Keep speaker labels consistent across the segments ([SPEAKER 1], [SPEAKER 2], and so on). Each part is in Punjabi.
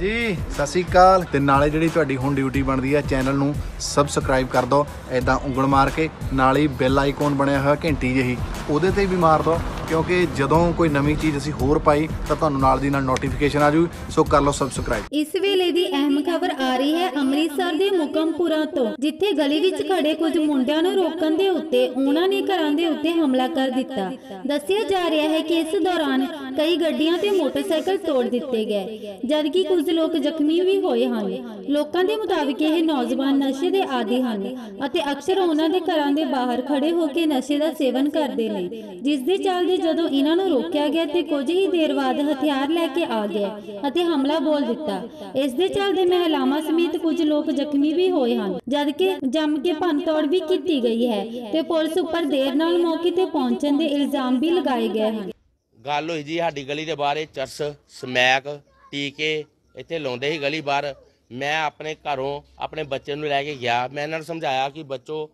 [SPEAKER 1] ਜੀ। ਸਤਿ ਸ਼੍ਰੀ ਅਕਾਲ। ਤੇ ਨਾਲੇ ਜਿਹੜੀ ਤੁਹਾਡੀ ਹੁਣ ਡਿਊਟੀ ਬਣਦੀ ਹੈ ਚੈਨਲ ਨੂੰ ਸਬਸਕ੍ਰਾਈਬ ਕਰ ਦਿਓ ਐਦਾਂ ਉਂਗਲ ਮਾਰ ਕੇ, ਨਾਲੇ ਹੀ ਬੈਲ ਆਈਕਨ ਬਣਿਆ ਹੋਇਆ ਘੰਟੀ ਜਿਹੀ। ਉਹਦੇ ਤੇ ਵੀ ਮਾਰ ਦਿਓ ਕਿਉਂਕਿ ਜਦੋਂ ਕੋਈ ਨਵੀਂ ਚੀਜ਼ ਅਸੀਂ ਹੋਰ ਪਾਈ, ਤਾਂ ਤੁਹਾਨੂੰ ਨਾਲ ਦੀ ਨਾਲ ਨੋਟੀਫਿਕੇਸ਼ਨ ਆ ਜੂ ਸੋ ਕਰ ਲਓ ਸਬਸਕ੍ਰਾਈਬ
[SPEAKER 2] ਇਸ ਵੇਲੇ ਦੀ ਅਹਿਮ ਖਬਰ ਆ ਰਹੀ ਹੈ ਅੰਮ੍ਰਿਤਸਰ ਦੇ ਮੁਕਮਪੁਰਾ ਤੋਂ, ਜਿੱਥੇ ਗਲੀ ਵਿੱਚ ਖੜੇ ਕੁਝ ਮੁੰਡਿਆਂ ਨੂੰ ਰੋਕਣ ਦੇ ਉੱਤੇ ਉਹਨਾਂ ਨੇ ਘਰਾਂ ਦੇ ਉੱਤੇ ਹਮਲਾ ਕਰ ਦਿੱਤਾ। ਦੱਸਿਆ ਜਾ ਰਿਹਾ ਹੈ ਕਿ ਇਸ ਦੌਰਾਨ ਕਈ ਗੱਡੀਆਂ ਤੇ ਮੋਟਰਸਾਈਕਲ ਤੋੜ ਦਿੱਤੇ ਗਏ, ਜਦਕਿ ਕੁਝ ਲੋਕ ਜ਼ਖਮੀ ਵੀ ਹੋਏ ਹਨ। ਲੋਕਾਂ ਦੇ ਮੁਤਾਬਿਕ ਇਹ ਨੌਜਵਾਨ ਨਸ਼ੇ ਦੇ ਆਦੀ ਹਨ ਅਤੇ ਅਕਸਰ ਉਹਨਾਂ ਦੇ ਘਰਾਂ ਦੇ ਬਾਹਰ ਖੜੇ ਹੋ ਕੇ ਨਸ਼ੇ ਦਾ ਸੇਵਨ ਕਰਦੇ ਨੇ, ਜਿਸ ਦੇ ਚੱਲਦੇ ਜਦੋਂ ਇਹਨਾਂ ਨੂੰ ਰੋਕਿਆ ਗਿਆ ਤੇ ਕੁਝ ਹੀ ਦੇਰ ਬਾਅਦ ਹਥਿਆਰ ਲੈ ਕੇ ਆ ਗਏ ਅਤੇ ਹਮਲਾ ਬੋਲ ਦਿੱਤਾ। ਇਸ ਦੇ ਚੱਲਦੇ ਮਹਿਲਾਵਾਂ ਸਮੇਤ ਕੁਝ ਲੋਕ ਜ਼ਖਮੀ ਵੀ ਹੋਏ ਹਨ, ਜਦਕਿ ਜੰਮ ਕੇ ਭੰਨਤੋੜ ਵੀ ਕੀਤੀ ਗਈ ਹੈ ਤੇ ਪੁਲਿਸ ਉੱਪਰ ਦੇਰ ਨਾਲ ਮੌਕੇ ਤੇ ਪਹੁੰਚਣ ਦੇ ਇਲਜ਼ਾਮ ਵੀ ਲਗਾਏ ਗਏ ਹਨ।
[SPEAKER 3] ਗੱਲ ਹੋਈ ਜੀ ਸਾਡੀ ਗਲੀ ਦੇ ਬਾਹਰ, ਇਹ ਚਰਸ, ਸਮੈਕ, ਟੀਕੇ, ਇੱਥੇ ਲਾਉਂਦੇ ਸੀ ਗਲੀ ਬਾਹਰ। ਮੈਂ ਆਪਣੇ ਘਰੋਂ ਆਪਣੇ ਬੱਚੇ ਨੂੰ ਲੈ ਕੇ ਗਿਆ। ਮੈਂ ਇਹਨਾਂ ਨੂੰ ਸਮਝਾਇਆ ਕਿ ਬੱਚੋ,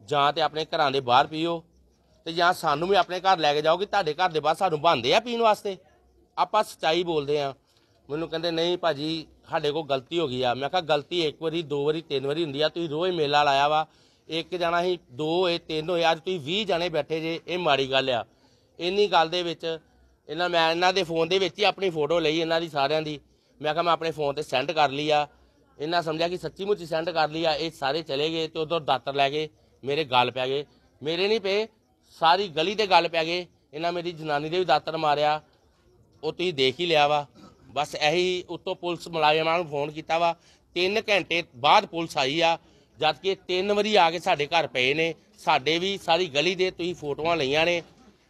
[SPEAKER 3] ਜਾਂ ਤੇ ਆਪਣੇ ਘਰਾਂ ਦੇ ਬਾਹਰ ਪੀਓ ਤੇ ਜਾਂ ਸਾਨੂੰ ਵੀ ਆਪਣੇ ਘਰ ਲੈ ਕੇ ਜਾਓ ਕਿ ਤੁਹਾਡੇ ਘਰ ਦੇ ਬਾਹਰ ਸਾਨੂੰ ਬੰਦੇ ਆ ਪੀਣ ਵਾਸਤੇ? ਆਪਾਂ ਸੱਚਾਈ ਬੋਲਦੇ ਆ ਮੈਨੂੰ ਕਹਿੰਦੇ, ਨਹੀਂ ਭਾਜੀ, ਸਾਡੇ ਕੋਲ ਗਲਤੀ ਹੋ ਗਈ ਆ। ਮੈਂ ਕਿਹਾ, ਗਲਤੀ ਇੱਕ ਵਾਰੀ, ਦੋ ਵਾਰੀ, ਤਿੰਨ ਵਾਰੀ ਹੁੰਦੀ ਆ। ਤੁਸੀਂ ਰੋਜ਼ ਮੇਲਾ ਲਾਇਆ ਵਾ। ਇੱਕ ਜਣਾ ਹੀ ਦੋ ਹੋਏ, ਤਿੰਨ ਹੋਏ, ਅੱਜ ਤੁਸੀਂ 20 ਜਣੇ ਬੈਠੇ ਜੇ, ਇਹ ਮਾੜੀ ਗੱਲ ਆ। ਇੰਨੀ ਗੱਲ ਦੇ ਵਿੱਚ ਇਹਨਾਂ, ਮੈਂ ਇਹਨਾਂ ਦੇ ਫੋਨ ਦੇ ਵਿੱਚ ਹੀ ਆਪਣੀ ਫੋਟੋ ਲਈ ਇਹਨਾਂ ਦੀ ਸਾਰਿਆਂ ਦੀ। ਮੈਂ ਕਿਹਾ, ਮੈਂ ਆਪਣੇ ਫੋਨ ਤੇ ਸੈਂਡ ਕਰ ਲਈ ਆ। ਇਹਨਾਂ ਸਮਝਿਆ ਕਿ ਸੱਚੀ ਮੁੱਚੀ ਸੈਂਡ ਕਰ ਲਈ ਆ। ਇਹ ਸਾਰੇ ਚਲੇ ਗਏ ਤੇ ਉਧਰ ਦਾਤਰ ਲੈ ਗਏ। ਮੇਰੇ ਗੱਲ ਪੈ ਗਏ। ਮੇਰੇ ਨਹੀਂ ਪਏ। ਸਾਰੀ ਗਲੀ 'ਤੇ ਗੱਲ ਪੈ ਗਏ ਇਹਨਾਂ ਮੇਰੀ ਜਨਾਨੀ ਦੇ ਵੀ ਦਾਤਰ ਮਾਰਿਆ। ਉਹ ਤੁਸੀਂ ਦੇਖ ਹੀ ਲਿਆ ਵਾ। ਬਸ ਇਹੀ ਉੱਤੋਂ ਪੁਲਿਸ ਮੁਲਾਜ਼ਮਾਂ ਨੂੰ ਫੋਨ ਕੀਤਾ ਵਾ। 3 ਘੰਟੇ ਬਾਅਦ ਪੁਲਿਸ ਆਈ ਆ। ਜਦ ਕਿ ਤਿੰਨ ਵਾਰੀ ਆ ਕੇ ਸਾਡੇ ਘਰ ਪਏ ਨੇ। ਸਾਡੇ ਵੀ ਸਾਰੀ ਗਲੀ ਦੇ ਤੁਸੀਂ ਫੋਟੋਆਂ ਲਈਆਂ ਨੇ।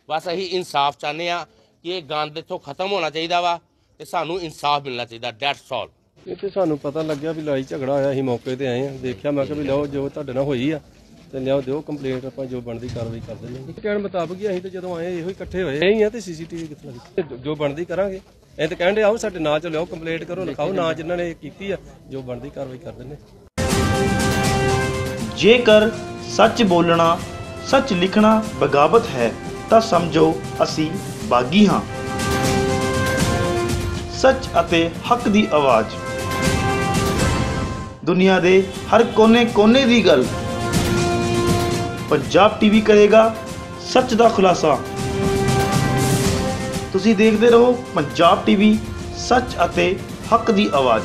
[SPEAKER 3] ਬਸ ਅਸੀਂ ਇਨਸਾਫ ਚਾਹੁੰਦੇ ਆ ਕਿ ਇਹ ਗੰਦ ਇੱਥੋਂ ਖਤਮ ਹੋਣਾ ਚਾਹੀਦਾ ਵਾ ਤੇ ਸਾਨੂੰ ਇਨਸਾਫ ਮਿਲਣਾ ਚਾਹੀਦਾ। ਡੈਟਸ ਆਲ
[SPEAKER 4] ਇੱਥੇ ਸਾਨੂੰ ਪਤਾ ਲੱਗਿਆ ਵੀ ਲੜਾਈ ਝਗੜਾ ਹੋਇਆ। ਅਸੀਂ ਮੌਕੇ ਤੇ ਆਏ ਆ ਦੇਖਿਆ, ਮੈਂ ਕਿਹਾ ਵੀ ਲਓ, ਜੋ ਤੁਹਾਡੇ ਨਾਲ ਹੋਈ ਆ। ਤੇ ਲਿਆਓ, ਦਿਓ ਕੰਪਲੇਂਟ ਆਪਾਂ ਜੋ ਬਣਦੀ ਕਾਰਵਾਈ ਕਰ ਦਿੰਦੇ ਹਾਂ। ਕਹਿਣ ਮੁਤਾਬਕ ਹੀ ਅਸੀਂ ਤੇ ਜਦੋਂ ਆਏ, ਇਹੋ ਹੀ ਇਕੱਠੇ ਹੋਏ। ਐਂ ਹੀ ਆ ਤੇ ਸੀਸੀਟੀਵੀ ਕਿੱਥੇ ਲੱਗੀ? ਜੋ ਬਣਦੀ ਕਰਾਂਗੇ। ਐਂ ਤੇ ਕਹਿੰਦੇ ਆਓ, ਸਾਡੇ ਨਾਂ ਚ ਲਿਆਓ ਕੰਪਲੇਂਟ ਕਰੋ, ਲਿਖਾਓ, ਨਾਂ ਜਿਨ੍ਹਾਂ ਨੇ ਕੀਤੀ ਆ, ਜੋ ਬਣਦੀ ਕਾਰਵਾਈ ਕਰ ਦਿੰਦੇ
[SPEAKER 5] ਜੇਕਰ ਸੱਚ ਬੋਲਣਾ, ਸੱਚ ਲਿਖਣਾ ਬਗਾਵਤ ਹੈ, ਤਾਂ ਸਮਝੋ ਅਸੀਂ ਬਾਗੀ ਹਾਂ। ਸੱਚ ਅਤੇ ਹੱਕ ਦੀ ਆਵਾਜ਼। ਦੁਨੀਆ ਦੇ ਹਰ ਕੋਨੇ-ਕੋਨੇ ਦੀ ਗੱਲ ਪੰਜਾਬ ਟੀਵੀ ਕਰੇਗਾ ਸੱਚ ਦਾ ਖੁਲਾਸਾ। ਤੁਸੀਂ ਦੇਖਦੇ ਰਹੋ ਪੰਜਾਬ ਟੀਵੀ ਸੱਚ ਅਤੇ ਹੱਕ ਦੀ ਆਵਾਜ਼।